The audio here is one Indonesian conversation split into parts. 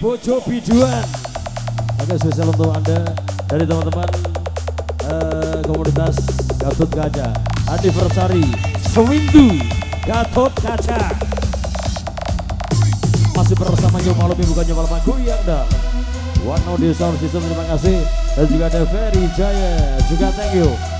Bojo Biduan. Oke spesial untuk anda dari teman-teman uh, komunitas Gatot Kaca. Anniversary Sewindu Gatot Kaca. Masih bersama Yo Malumi bukan Yo Malumi Goyang dah. One Audio Sound System terima kasih dan juga ada Ferry Jaya juga thank you.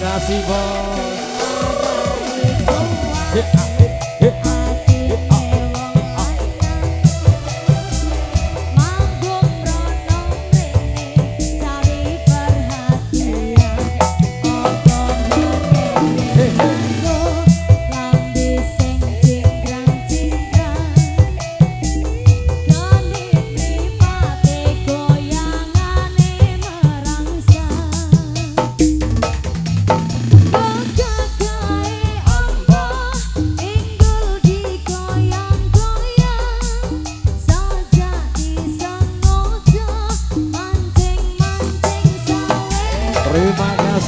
Makasih bos.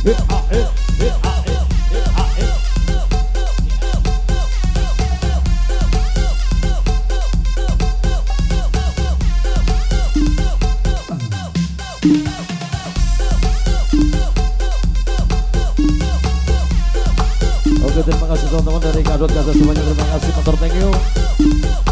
Oke terima kasih teman-teman dari Gadot Kaca semuanya. Terima kasih motor. Thank you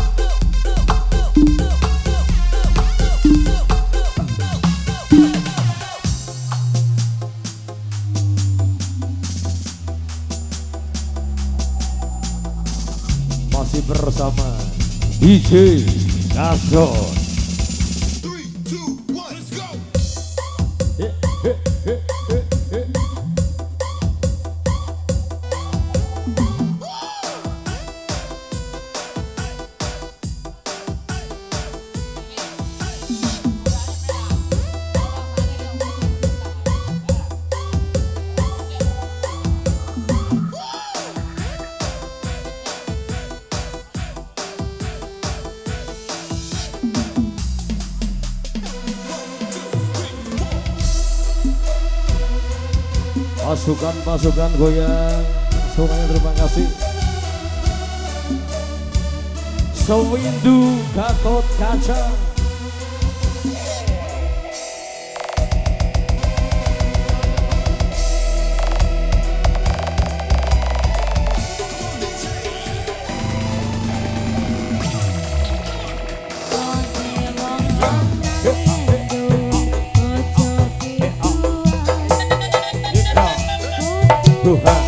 DJ Gadot Three, two, Pasukan-pasukan goyang. Semuanya terima kasih. Sewindu Gatot Kaca Tuhan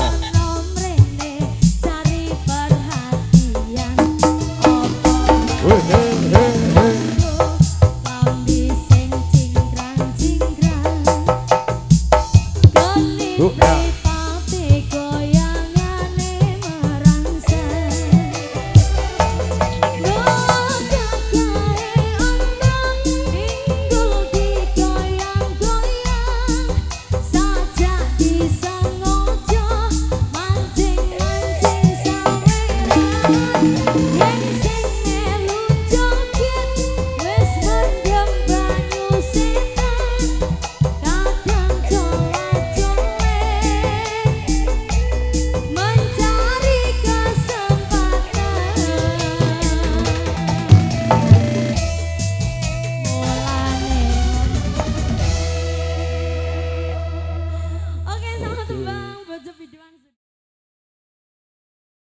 Go.